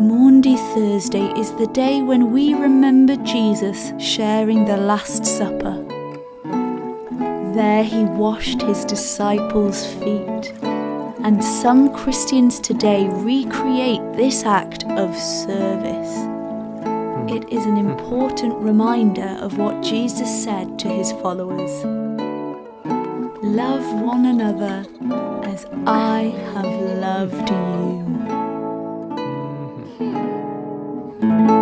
Maundy Thursday is the day when we remember Jesus sharing the Last Supper. There he washed his disciples' feet, and some Christians today recreate this act of service. It is an important reminder of what Jesus said to his followers Love one another as I have loved you. Thank you.